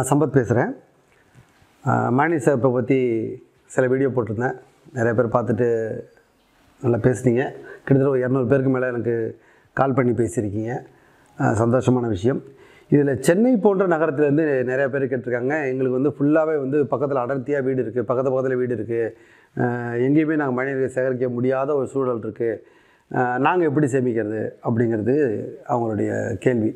நான் சம்பத் பேசுகிறேன். மாணி சார் பற்றி சில வீடியோ போட்டிருந்தேன். நிறைய பேர் பார்த்துட்டு நல்லா பேசுனீங்க. கிட்டத்தட்ட ஒரு இரநூறு பேருக்கு மேலே எனக்கு கால் பண்ணி பேசியிருக்கீங்க. சந்தோஷமான விஷயம். இதில் சென்னை போன்ற நகரத்துலேருந்து நிறைய பேர் கேட்டிருக்காங்க. எங்களுக்கு வந்து ஃபுல்லாகவே வந்து பக்கத்தில் அடர்த்தியாக வீடு இருக்குது. பக்கத்து பக்கத்தில் வீடு இருக்குது. எங்கேயுமே நாங்கள் மழைநீரை சேகரிக்க முடியாத ஒரு சூழல் இருக்குது. நாங்கள் எப்படி சேமிக்கிறது அப்படிங்கிறது அவங்களுடைய கேள்வி.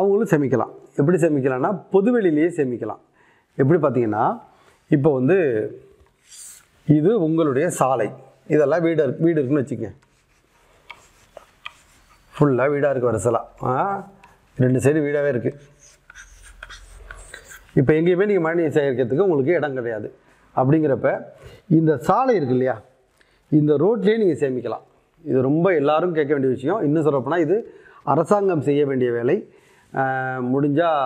அவங்களும் சேமிக்கலாம். எப்படி சேமிக்கலாம்னா பொதுவெளியிலேயே சேமிக்கலாம். எப்படி பார்த்தீங்கன்னா இப்போ வந்து இது உங்களுடைய சாலை. இதெல்லாம் வீடு இருக்கு வீடு இருக்குன்னு வச்சுக்கங்க. ஃபுல்லாக வீடாக இருக்குது வரிசலாக ரெண்டு சைடு வீடாகவே இருக்குது இப்போ எங்கேயுமே நீங்கள் மழை நீர் சேகரிக்கிறதுக்கு உங்களுக்கு இடம் கிடையாது. அப்படிங்கிறப்ப இந்த சாலை இருக்கு இல்லையா இந்த ரோட்லேயே நீங்கள் சேமிக்கலாம். இது ரொம்ப எல்லாரும் கேட்க வேண்டிய விஷயம். இன்னும் சொல்லப்போனால் இது அரசாங்கம் செய்ய வேண்டிய வேலை. முடிஞ்சால்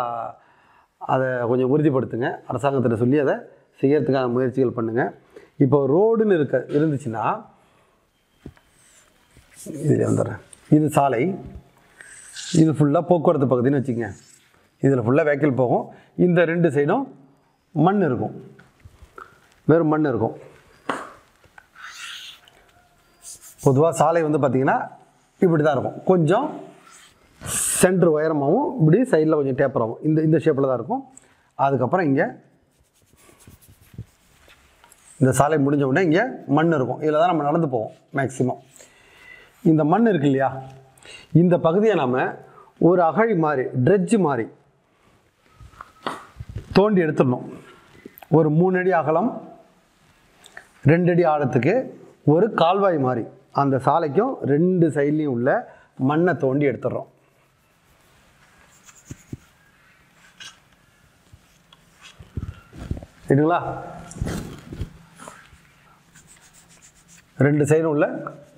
அதை கொஞ்சம் உறுதிப்படுத்துங்க. அரசாங்கத்தில் சொல்லி அதை செய்யறதுக்கான முயற்சிகள் பண்ணுங்கள் இப்போ ரோடுன்னு இருக்க இருந்துச்சுன்னா இதில் வந்துடுறேன். இது சாலை. இது ஃபுல்லாக போக்குவரத்து பகுதின்னு வச்சுக்கங்க. இதில் ஃபுல்லாக வெஹிக்கிள் போகும். இந்த ரெண்டு சைடும் மண் இருக்கும். வெறும் மண் இருக்கும். பொதுவாக சாலை வந்து பார்த்திங்கன்னா இப்படி தான் இருக்கும். கொஞ்சம் சென்ட்ரு உயரமாகவும் இப்படி சைடில் கொஞ்சம் டேப்பராகவும் இந்த இந்த ஷேப்பில் தான் இருக்கும். அதுக்கப்புறம் இங்கே இந்த சாலை முடிஞ்ச உடனே இங்கே மண் இருக்கும். இதில் தான் நம்ம நடந்து போவோம் மேக்ஸிமம் இந்த மண் இருக்கு இல்லையா? இந்த பகுதியை நாம் ஒரு அகழி மாதிரி ட்ரெட்ஜ் மாதிரி தோண்டி எடுத்துடணும். ஒரு மூணு அடி அகலம் ரெண்டு அடி ஆழத்துக்கு ஒரு கால்வாய் மாதிரி அந்த சாலைக்கும் ரெண்டு சைட்லேயும் உள்ள மண்ணை தோண்டி எடுத்துடுறோம். சரிங்களா? ரெண்டு சைடும் உள்ள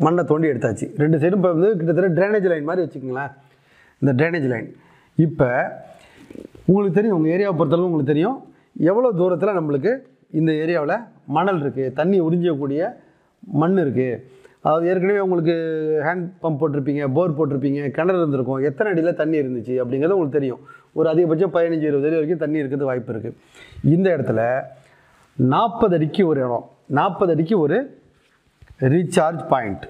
மண்ணை தோண்டி எடுத்தாச்சு. ரெண்டு சைடும் இப்போ வந்து கிட்டத்தட்ட ட்ரைனேஜ் லைன் மாதிரி வச்சுக்கோங்களேன். இந்த ட்ரைனேஜ் லைன் இப்போ உங்களுக்கு தெரியும் உங்கள் ஏரியாவை பொறுத்தளவு உங்களுக்கு தெரியும். எவ்வளோ தூரத்தில் நம்மளுக்கு இந்த ஏரியாவில் மணல் இருக்குது தண்ணி உறிஞ்சக்கூடிய மண் இருக்குது அதாவது ஏற்கனவே உங்களுக்கு ஹேண்ட் பம்ப் போட்டிருப்பீங்க போர் போட்டிருப்பீங்க கிணறு இருந்திருக்கும். எத்தனை அடியில் தண்ணி இருந்துச்சு அப்படிங்கிறது உங்களுக்கு தெரியும். ஒரு அதிகபட்சம் பதினஞ்சு இருபது அடி வரைக்கும் தண்ணி இருக்கிறது வாய்ப்பு இருக்குது இந்த இடத்துல நாற்பது அடிக்கு ஒரு இடம் நாற்பது அடிக்கு ஒரு ரீசார்ஜ் பாயிண்ட்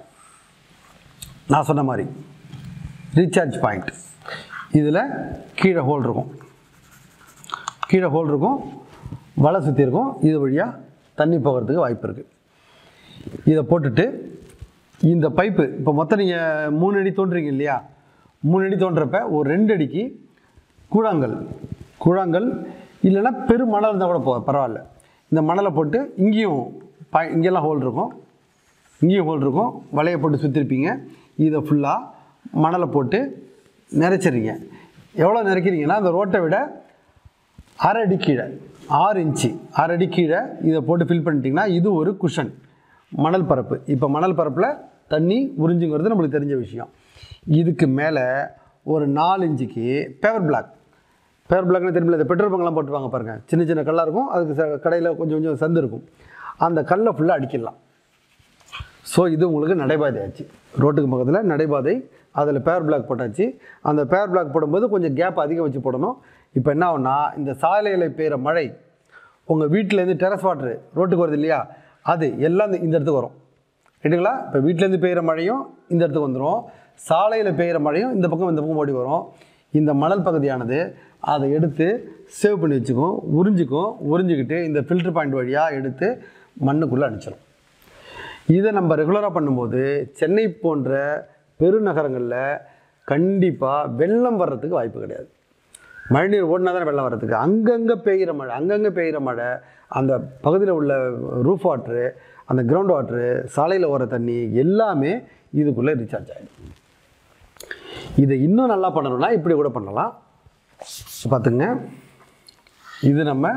நான் சொன்ன மாதிரி ரீசார்ஜ் பாயிண்ட் இதில் கீழே ஹோல் இருக்கும். கீழே ஹோல் இருக்கும் வலை சுற்றி இருக்கும். இது வழியாக தண்ணி போகிறதுக்கு வாய்ப்பு இருக்குது இதை போட்டுட்டு இந்த பைப்பு இப்போ மொத்தம் நீங்கள் மூணு அடி தோன்றுறீங்க இல்லையா? மூணு அடி தோன்றப்ப ஒரு ரெண்டு அடிக்கு கூழாங்கல் கூழாங்கல் இல்லைன்னா பெரும் மணல் இருந்தால் கூட போ பரவாயில்ல. இந்த மணலை போட்டு இங்கேயும் ப இங்கெல்லாம் ஹோல் இருக்கும். இங்கேயும் ஹோல் இருக்கும். வலையை போட்டு சுற்றிருப்பீங்க இதை ஃபுல்லாக மணலை போட்டு நிறைச்சிருங்க எவ்வளோ நிறைக்கிறீங்கன்னா அந்த ரோட்டை விட அரை அடி கீழே ஆறு இன்ச்சு அரை அடி கீழே இதை போட்டு ஃபில் பண்ணிட்டீங்கன்னா இது ஒரு குஷன் மணல் பரப்பு. இப்போ மணல் பரப்பில் தண்ணி உறிஞ்சுங்கிறது நம்மளுக்கு தெரிஞ்ச விஷயம். இதுக்கு மேலே ஒரு நாலு இன்ச்சுக்கு பேப்பர் பிளாக் பேர் பிளாக்னு திரும்ப இந்த பெட்ரோல் பங்கெலாம் போட்டுவாங்க பாருங்கள் சின்ன சின்ன கல்லாக இருக்கும் அதுக்கு கடையில் கொஞ்சம் கொஞ்சம் சந்து இருக்கும். அந்த கல்லை ஃபுல்லாக அடிக்கிடலாம் ஸோ இது உங்களுக்கு நடைபாதை ஆச்சு. ரோட்டுக்கு பக்கத்தில் நடைபாதை அதில் பேர் பிளாக் போட்டாச்சு. அந்த பேர் பிளாக் போடும்போது கொஞ்சம் கேப் அதிகம் வச்சு போடணும். இப்போ என்ன ஆகும்னா இந்த சாலையில் பெய்கிற மழை உங்கள் வீட்டிலேருந்து டெரஸ் வாட்ரு ரோட்டுக்கு வருது இல்லையா? அது எல்லாம் இந்த- இந்த இடத்துக்கு வரும். ரைட்டுங்களா இப்போ வீட்டிலேருந்து பெய்கிற மழையும் இந்த இடத்துக்கு வந்துடும் சாலையில் பெய்கிற மழையும் இந்த பக்கம் இந்த பக்கம் ஓடி வரும். இந்த மணல் பகுதியானது அதை எடுத்து சேவ் பண்ணி வச்சுக்கும் உறிஞ்சிக்கும் உறிஞ்சிக்கிட்டு இந்த ஃபில்டர் பாயிண்ட் வழியாக எடுத்து மண்ணுக்குள்ளே அடிச்சிடும் இதை நம்ம ரெகுலராக பண்ணும்போது சென்னை போன்ற பெருநகரங்களில் கண்டிப்பாக வெள்ளம் வர்றதுக்கு வாய்ப்பு கிடையாது. மழைநீர் ஓடினா தானே வெள்ளம் வர்றதுக்கு? அங்கங்கே பெய்கிற மழை அங்கங்கே பெய்கிற மழை அந்த பகுதியில் உள்ள ரூஃப் வாட்ரு அந்த கிரவுண்ட் வாட்ரு சாலையில் ஓர தண்ணி எல்லாமே இதுக்குள்ளே ரீசார்ஜ் ஆகிடும் இதை இன்னும் நல்லா பண்ணணும்னா இப்படி கூட பண்ணலாம். பார்த்துங்க இது நம்ம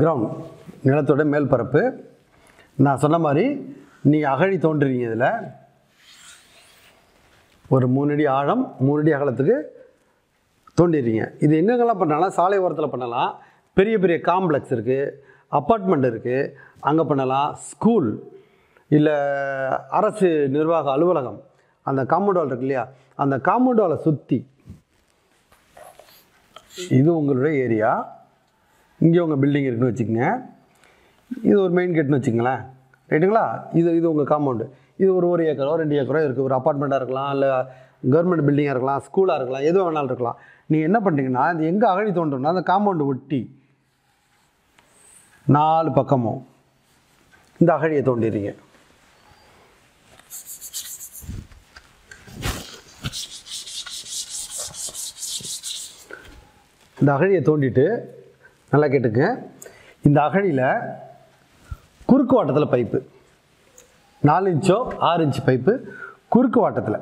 கிரவுண்ட் நிலத்தோட மேல் பரப்பு நான் சொன்ன மாதிரி நீங்கள் அகழி தோன்றுறீங்க இதில். ஒரு மூணு அடி ஆழம் மூணு அடி அகலத்துக்கு தோண்டிடுறீங்க. இது எங்கெங்கெல்லாம் பண்ணலாம் சாலை ஓரத்தில் பண்ணலாம். பெரிய பெரிய காம்ப்ளெக்ஸ் இருக்குது அப்பார்ட்மெண்ட் இருக்குது அங்கே பண்ணலாம். ஸ்கூல் இல்லை அரசு நிர்வாக அலுவலகம். அந்த காம்பவுண்ட் இருக்கு இல்லையா? அந்த காம்பவுண்ட் சுற்றி இது உங்களுடைய ஏரியா. இங்கே உங்கள் பில்டிங் இருக்குன்னு வச்சுக்கோங்க. இது ஒரு மெயின் கேட்னு வச்சுங்களேன் ரைட்டுங்களா? இது இது உங்கள் காம்பவுண்டு இது ஒரு ஒரு ஏக்கரோ ரெண்டு ஏக்கரோ இருக்குது ஒரு அப்பார்ட்மெண்ட்டாக இருக்கலாம் இல்லை கவர்மெண்ட் பில்டிங்காக இருக்கலாம் ஸ்கூலாக இருக்கலாம் எது வேணாலும் இருக்கலாம். நீங்கள் என்ன பண்ணுறீங்கன்னா இது எங்கே அகழி தோன்றோம்னா அந்த காம்பவுண்டு ஒட்டி நாலு பக்கமும் இந்த அகழியை தோண்டிடுறீங்க. இந்த அகழியை தோண்டிட்டு நல்லா கேட்டுங்க இந்த அகழியில் குறுக்கு வாட்டத்தில் பைப்பு. நாலு இன்ச்சோ ஆறு இன்ச் பைப்பு குறுக்கு வாட்டத்தில்.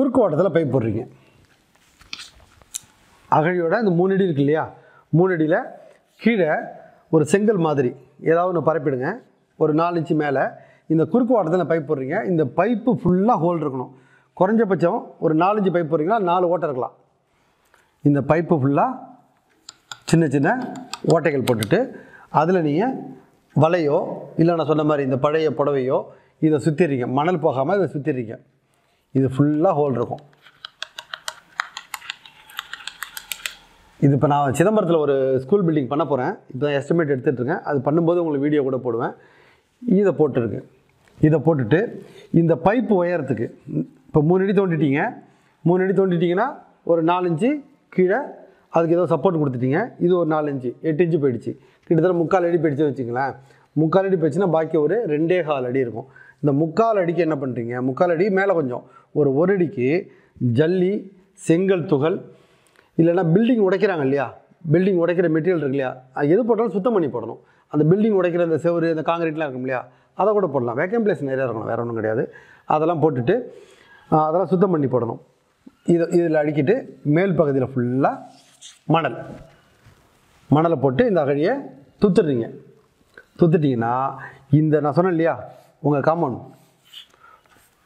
குறுக்கு ஓட்டத்தில் பைப் போடுறீங்க அகழியோட இந்த மூணு அடி இருக்கு இல்லையா? மூணு அடியில் கீழே ஒரு செங்கல் மாதிரி ஏதாவது ஒன்று பரப்பிடுங்க. ஒரு நாலு இன்ச்சு மேலே இந்த குறுக்கு ஓட்டத்தில் பைப் போடுறீங்க இந்த பைப்பு ஃபுல்லாக ஹோல் இருக்கணும். குறைஞ்சபட்சம் ஒரு நாலஞ்சு பைப் போடுறீங்களா நாலு ஓட்டை இருக்கலாம். இந்த பைப்பு ஃபுல்லாக சின்ன சின்ன ஓட்டைகள் போட்டுட்டு அதில் நீங்கள் வலையோ இல்லை நான் சொன்ன மாதிரி இந்த பழைய புடவையோ இதை சுற்றிடுறீங்க மணல் போகாமல் இதை சுற்றிடுறீங்க இது ஃபுல்லாக ஹோல் இருக்கும். இது இப்போ நான் சிதம்பரத்தில் ஒரு ஸ்கூல் பில்டிங் பண்ண போகிறேன் இப்போ தான் எஸ்டிமேட் எடுத்துகிட்ருக்கேன் அது பண்ணும்போது உங்களுக்கு வீடியோ கூட போடுவேன். இதை போட்டுருக்கு. இதை போட்டுட்டு இந்த பைப்பு உயரத்துக்கு இப்போ மூணு அடி தோண்டிட்டீங்க. மூணு அடி தோண்டிட்டீங்கன்னா ஒரு நாலஞ்சு கீழே அதுக்கு ஏதோ சப்போர்ட் கொடுத்துட்டீங்க. இது ஒரு நாலஞ்சு எட்டு இன்ச்சு போயிடுச்சு. கிட்டத்தட்ட முக்கால் அடி போயிடுச்சுன்னு வச்சுங்களேன் முக்கால் அடி போயிடுச்சுன்னா பாக்கி ஒரு ரெண்டே கால் அடி இருக்கும். இந்த முக்கால் அடிக்கு என்ன பண்ணுறீங்க முக்கால் அடி மேலே கொஞ்சம். ஒரு ஒரு அடிக்கு ஜல்லி செங்கல் துகள் இல்லைன்னா பில்டிங் உடைக்கிறாங்க இல்லையா? பில்டிங் உடைக்கிற மெட்டீரியல் இருக்கு இல்லையா? எது போட்டாலும் சுத்தம் பண்ணி போடணும். அந்த பில்டிங் உடைக்கிற அந்த செவரு அந்த காங்கிரீட்லாம் இருக்கும் இல்லையா? அதை கூட போடலாம். வேக்கம் பிளேஸ் நிறையா இருக்கணும் வேறு ஒன்றும் கிடையாது. அதெல்லாம் போட்டுட்டு அதெல்லாம் சுத்தம் பண்ணி போடணும். இது இதில் அடிக்கிட்டு மேல் பகுதியில் ஃபுல்லாக மணல். மணலை போட்டு இந்த அகழியை துத்துடுறீங்க. துத்துட்டிங்கன்னா இந்த நான் சொன்னேன் இல்லையா? உங்கள் காம்பவுண்ட்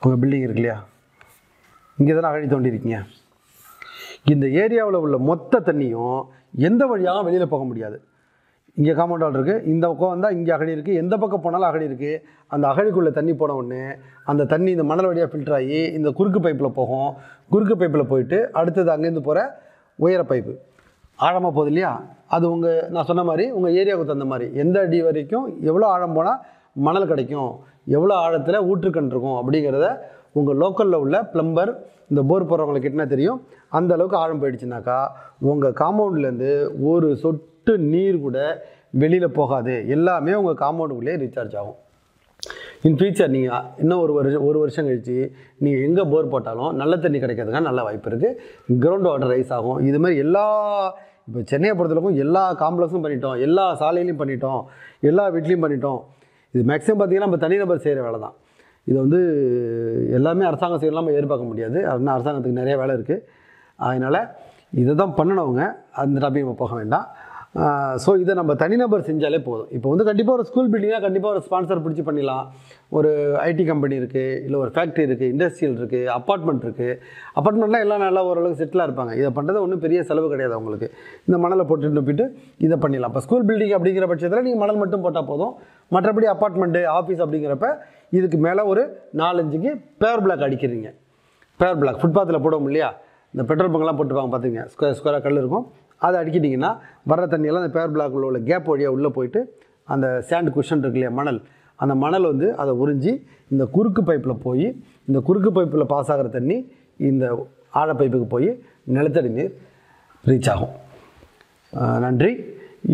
உங்கள் பில்டிங் இருக்கு இல்லையா? இங்கே தானே அகழி தோண்டியிருக்கீங்க? இந்த ஏரியாவில் உள்ள மொத்த தண்ணியும் எந்த வழியாகவும் வெளியில் போக முடியாது. இங்கே காம்பவுண்ட் வால் இருக்குது இந்த பக்கம் வந்தால் இங்கே அகழி இருக்குது எந்த பக்கம் போனாலும் அகழி இருக்குது அந்த அகழிக்குள்ளே தண்ணி போன உடனே அந்த தண்ணி இந்த மணல் வழியாக ஃபில்டர் ஆகி இந்த குறுக்கு பைப்பில் போகும். குறுக்கு பைப்பில் போயிட்டு அடுத்தது அங்கேருந்து போகிற உயர பைப்பு ஆழமாக போகுது இல்லையா? அது உங்கள் நான் சொன்ன மாதிரி உங்கள் ஏரியாவுக்கு தகுந்த மாதிரி எந்த அடி வரைக்கும் எவ்வளோ ஆழம் போனால் மணல் கிடைக்கும் எவ்வளோ ஆழத்தில் ஊற்றுக்கண் இருக்கும் அப்படிங்கிறத உங்கள் லோக்கலில் உள்ள ப்ளம்பர் இந்த போர் போகிறவங்களுக்கு என்ன தெரியும்? அந்த அளவுக்கு ஆழம் போயிடுச்சுனாக்கா உங்கள் காம்பவுண்ட்லேருந்து ஒரு சொட்டு நீர் கூட வெளியில் போகாது. எல்லாமே உங்கள் காம்பவுண்டுக்குள்ளேயே ரீசார்ஜ் ஆகும். இன் ஃபியூச்சர் நீங்கள் இன்னும் ஒரு வருஷம் ஒரு வருஷம் கழிச்சு நீங்கள் எங்கே போர் போட்டாலும் நல்ல தண்ணி கிடைக்கிறதுக்காக நல்ல வாய்ப்பு இருக்குது கிரவுண்ட் வாட்டர் ரைஸ் ஆகும். இது மாதிரி எல்லா இப்போ சென்னையை பொறுத்தளவுக்கும் எல்லா காம்ப்ளெக்ஸும் பண்ணிட்டோம். எல்லா சாலையிலையும் பண்ணிட்டோம். எல்லா வீட்லேயும் பண்ணிட்டோம். இது மேக்ஸிமம் பார்த்திங்கன்னா நம்ம தனிநபர் செய்கிற வேலை தான் இது வந்து எல்லாமே அரசாங்கம் செய்யலாம் நம்ம எதிர்பார்க்க முடியாது. அப்படின்னா அரசாங்கத்துக்கு நிறைய வேலை இருக்குது அதனால் இதை தான் பண்ணணவங்க அந்த டாபிக் நம்ம போக வேண்டாம். ஸோ இதை நம்ம தனிநபர் செஞ்சாலே போதும். இப்போ வந்து கண்டிப்பாக ஒரு ஸ்கூல் பில்டிங்காக கண்டிப்பாக ஒரு ஸ்பான்சர் பிடிச்சி பண்ணிடலாம். ஒரு ஐடி கம்பெனி இருக்குது இல்லை ஒரு ஃபேக்ட்ரி இருக்குது இண்டஸ்ட்ரியல் இருக்குது அப்பார்ட்மெண்ட் இருக்குது அப்பார்ட்மெண்ட்லாம் எல்லாம் நல்லா ஓரளவுக்கு செட்டிலாக இருப்பாங்க. இதை பண்ணுறது ஒன்றும் பெரிய செலவு கிடையாது அவங்களுக்கு. இந்த மணலை போட்டு நம்பிட்டு இதை பண்ணிடலாம். இப்போ ஸ்கூல் பில்டிங் அப்படிங்கிற பட்சத்தில் நீங்கள் மணல் மட்டும் போட்டால் போதும். மற்றபடி அப்பார்ட்மெண்ட்டு ஆஃபீஸ் அப்படிங்கிறப்ப இதுக்கு மேலே ஒரு நாலஞ்சுக்கு பேர் பிளாக் அடிக்கிறீங்க. பேர் பிளாக் ஃபுட்பாத்தில் போடுவோம் இல்லையா? இந்த பெட்ரோல் பங்க்லாம் போட்டுப்பாங்க பார்த்துங்க ஸ்கொயர் ஸ்கொயராக கல் இருக்கும். அதை அடிக்கிட்டிங்கன்னா வர்ற தண்ணியெல்லாம் அந்த பேர் பிளாக்கில் உள்ள கேப் வழியாக உள்ளே போயிட்டு அந்த சேண்ட் குஷன் இருக்கு இல்லையா மணல். அந்த மணல் வந்து அதை உறிஞ்சி இந்த குறுக்கு பைப்பில் போய் இந்த குறுக்கு பைப்பில் பாஸ் ஆகிற தண்ணி இந்த ஆழ பைப்புக்கு போய் நிலத்தடி நீர் ரீச் ஆகும். நன்றி.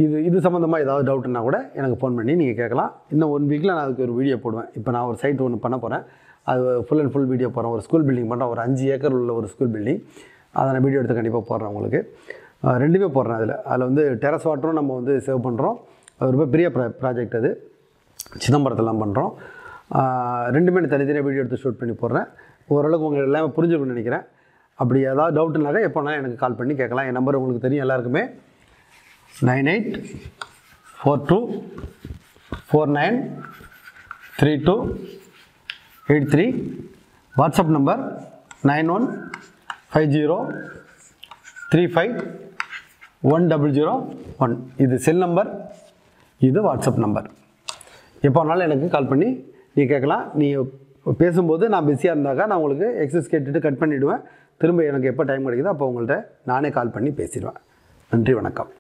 இது இது சம்மந்தமாக ஏதாவது டவுட்னா கூட எனக்கு ஃபோன் பண்ணி நீங்கள் கேட்கலாம். இன்னும் ஒன் வீக்கில் நான் அதுக்கு ஒரு வீடியோ போடுவேன். இப்போ நான் ஒரு சைட் ஒன்று பண்ண போகிறேன் அது ஃபுல் அண்ட் ஃபுல் வீடியோ போடுறேன். ஒரு ஸ்கூல் பில்டிங் பண்ணுறேன் ஒரு அஞ்சு ஏக்கர் உள்ள ஒரு ஸ்கூல் பில்டிங் அதை நான் வீடியோ எடுத்து கண்டிப்பாக போடுறேன் உங்களுக்கு. ரெண்டுமே போடுறேன் அதில். அதில் வந்து டெரஸ் வாட்டரும் நம்ம வந்து சேவ் பண்ணுறோம் அது ரொம்ப பெரிய ப்ரா ப்ராஜெக்ட் அது. சிதம்பரத்தெல்லாம் பண்ணுறோம் ரெண்டுமே தனித்தனியாக வீடியோ எடுத்து ஷூட் பண்ணி போடுறேன். ஓரளவுக்கு உங்களுக்கு எல்லாமே புரிஞ்சுக்கணும்னு நினைக்கிறேன். அப்படி ஏதாவது டவுட்னாக்கா எப்போனாலும் எனக்கு கால் பண்ணி கேட்கலாம். என் நம்பர் உங்களுக்கு தெரியும் எல்லாருக்குமே. Nine eight four two four nine three two eight three WhatsApp number nine one five zero three five one double zero one இது செல் நம்பர் இது வாட்ஸ்அப் நம்பர் எப்போ வேணாலும் எனக்கு கால் பண்ணி நீ கேட்கலாம். நீ பேசும்போது நான் பிஸியாக இருந்தாக்கா நான் உங்களுக்கு எக்ஸஸ் கேட்டுட்டு கட் பண்ணிவிடுவேன் திரும்ப எனக்கு எப்போ டைம் கிடைக்குதோ அப்போ உங்கள்கிட்ட நானே கால் பண்ணி பேசிடுவேன். நன்றி வணக்கம்.